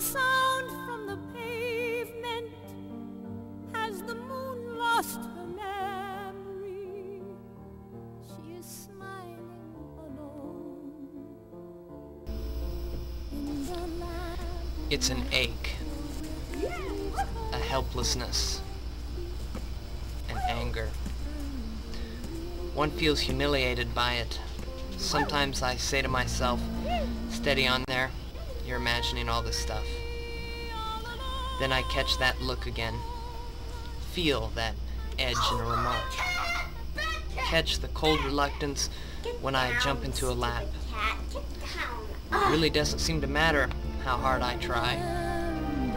sound from the pavement has the moon lost her memory. She is smiling alone It's an ache, a helplessness, an anger. One feels humiliated by it. Sometimes I say to myself, steady on there, you're imagining all this stuff. Then I catch that look again. Feel that edge in a remark. Catch the cold reluctance when I jump into a lap. It really doesn't seem to matter how hard I try,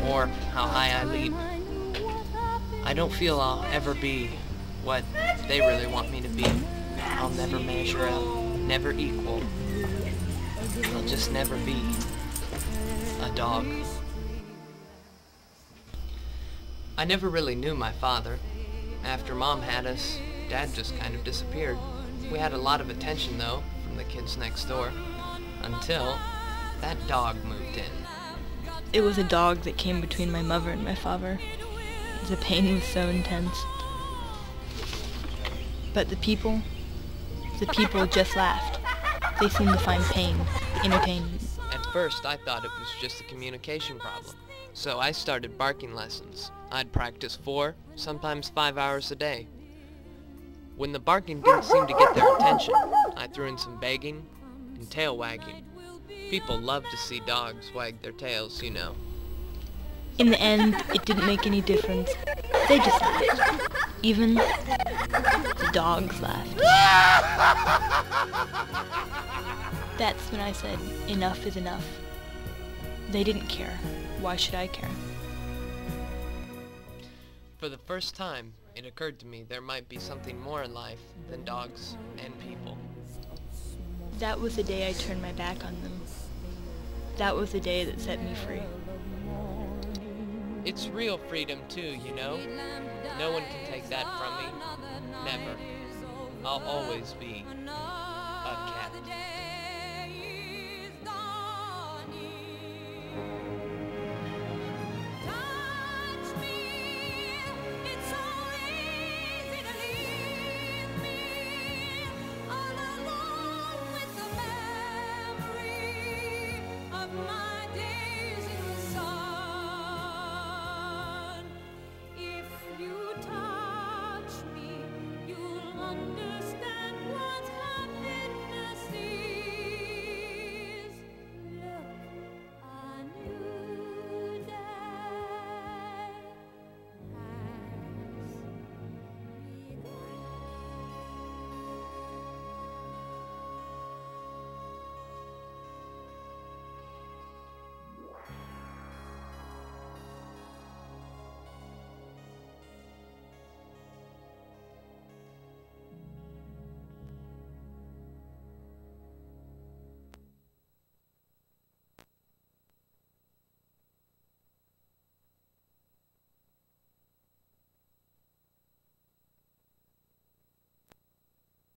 or how high I leap. I don't feel I'll ever be what they really want me to be. I'll never measure up, never equal. I'll just never be a dog. I never really knew my father. After mom had us, dad just kind of disappeared. We had a lot of attention though, from the kids next door. Until that dog moved in. It was a dog that came between my mother and my father. The pain was so intense. But the people, the people just laughed. They seemed to find pain entertaining. At first, I thought it was just a communication problem. So I started barking lessons. I'd practice four, sometimes five hours a day. When the barking didn't seem to get their attention, I threw in some begging and tail wagging. People love to see dogs wag their tails, you know. In the end, it didn't make any difference. They just laughed. Even the dogs laughed. That's when I said, enough is enough. They didn't care. Why should I care? For the first time, it occurred to me there might be something more in life than dogs and people. That was the day I turned my back on them. That was the day that set me free. It's real freedom too, you know? No one can take that from me. Never. I'll always be a cat.